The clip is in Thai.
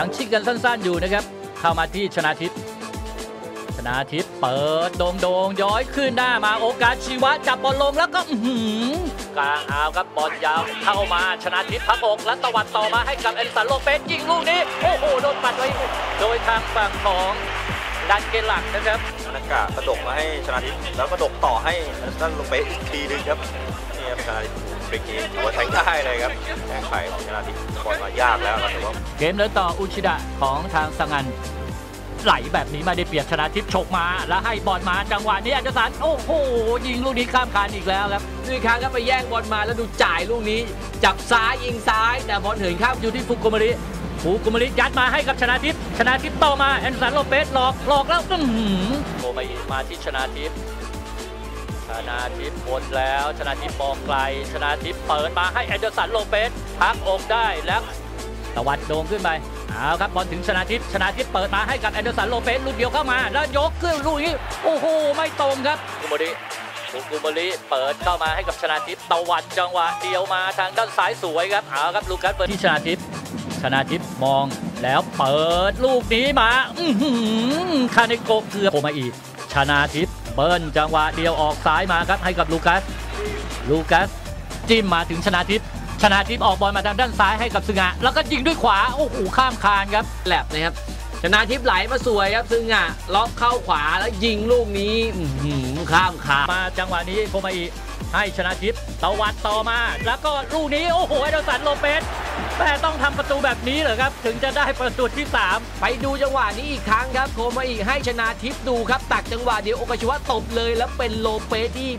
ังชิดกันสั้นๆอยู่นะครับ เข้ามาที่ชนาทิพย์ชนาทิพย์เปิดโดงโดงๆย้อยขึ้นหน้ามาโอกาสชีวะจับบอลลงแล้วก็หือกลางอาวครับบอลยาวเข้ามาชนาทิพย์พักอกและตะวัดต่อมาให้กับเอลิสันโลเปสยิงลูกนี้โอ้โหโดนปัดไว้โดยทางฝั่งของดันเกลักนะครับ นากากระดกมาให้ชนะทิพย์แล้วกระดกต่อให้ด้านลงไปอีกทีหนึงครับนี่ครับชนะทิพย์เบรกเกมหัวแทงได้เลยครับแก้ไขของชนะทิพย์บอลมายากแล้วครับแต่ว่าเกมเดินต่ออุชิดะของทางสังันไหลแบบนี้มาได้เปรียบชนะทิพย์ฉกมา แล้วให้บอลมาจังหวะนี้อัจฉริโอ้โห ยิงลูกนี้ข้ามคานอีกแล้วครับดูอีกครั้งครับไปแย่งบอลมาแล้วดูจ่ายลูกนี้ จับซ้ายยิงซ้าย แต่บอลเหินข้ามอยู่ที่ฟุกุมาริ ฟุกุมาริยัดมาให้กับชนะทิพย์ชนะทิพย์ต่อมาแอนสันโลเปสหลอกหลอกแล้วอื้อหือโอมาอีมาที่ชนะทิพย์ชนะทิพย์วนแล้วชนะทิพย์มองไกล ชนะทิพย์เปิดมาให้แอนเดอร์สันโลเปสพักอกได้แล้วตะวัดโด่งขึ้นไปเอาครับบอลถึงชนะทิพย์ชนะทิพย์เปิดมาให้กับแอนเดอร์สันโลเปสลูกเดียวเข้ามา แล้วยกขึ้นลูกนี้โอ้โหไม่ตรงครับฟุกุมาริฟุกุมาริเปิดเข้ามาให้กับชนะทิพย์ตะวัดจังหวะเดียวมาทางด้านซ้ายสวยครับเอาครับลูกัสเปิดที่ชนะทิพย์ ชนะทิพย์มองแล้วเปิดลูกนี้มาอื้อหือคาเนโกะเกือบโผล่มาอีกชนะทิพย์เบิ้ลจังหวะเดียวออกซ้ายมาครับให้กับลูกัส ลูกัส จิ้มมาถึงชนะทิพย์ชนะทิพย์ออกบอลมาทางด้านซ้ายให้กับซึงะแล้วก็ยิงด้วยขวาโอ้โหข้ามคานครับแลบนะครับชนะทิพย์ไหลมาสวยครับซึ่งอะล็อกเข้าขวาแล้วยิงลูกนี้อื้อหือข้ามคานมาจังหวะนี้โคมาอี ให้ชนะทิพย์ตะวัดต่อมา แล้วก็ลูกนี้โอ้โหแอนเดอร์สันโลเปสแต่ต้องทำประตูแบบนี้เหรอครับ ถึงจะได้ประตูที่ 3 ไปดูจังหวะนี้อีกครั้งครับ โคมาอีกให้ชนะทิพย์ดูครับ ตักจังหวะเดียวโอกาชิวะตบเลย แล้วเป็นโลเปสที่